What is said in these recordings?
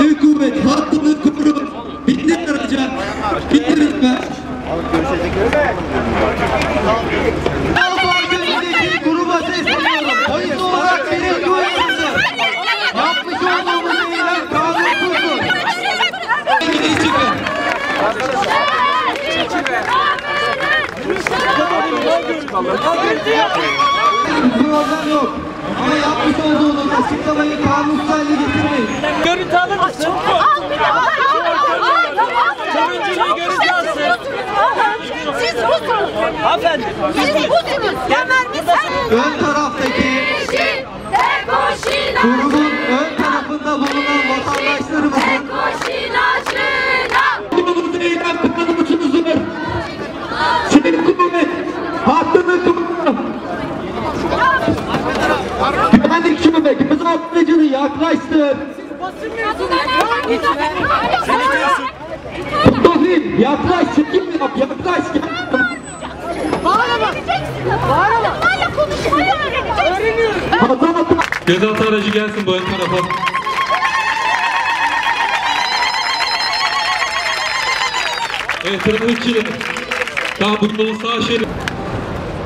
Büyük kuvvet hattını koru. Bindir araca. Bindir lütfen. Halk Partisi'ndeki gruba sesleniyorum. Polis olarak benim güvenimdir. Yapmış olduğumuz eylem kanunsuzdur. Gidin çıkın. Problem yok. Ama yapmış olduğunuz açıklamayı kanunsuz hale getirmeyin. Görüntü alır mısın? Görüntüyü görüntü alsın. Siz busunuz. Hanımefendi. Siz busunuz. Ömer bir sen. şube göz atmacını yaklaştır. Tofil yaklaş çekim yap yaklaş. Bağırma. Bağırma. Hala konuşmayı öğreneceksin. Gözaltı aracı gelsin bu ön tarafa. Evet 3 yıl. Tamam bunun sağ şerit.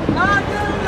Kadınlara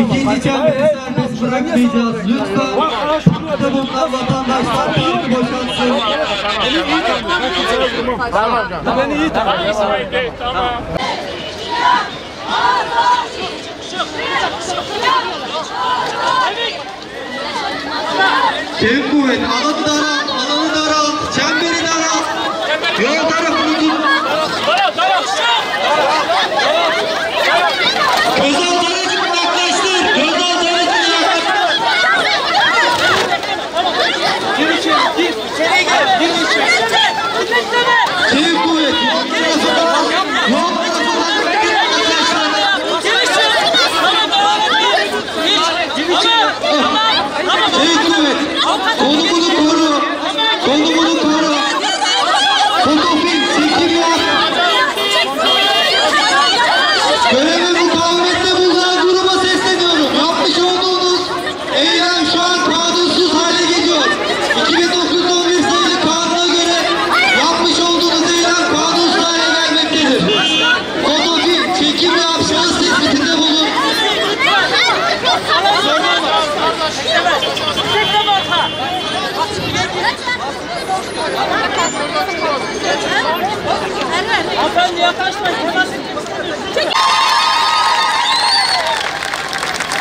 İkinci çemberinden bırakmayacağız. Lütfen takımımdan vatandaşlar parkı boşaltsın. Tamam canım. Beni iyi tamam. Tamam. Çevik kuvvet, Aladağ Hanımefendi yaklaşmayın.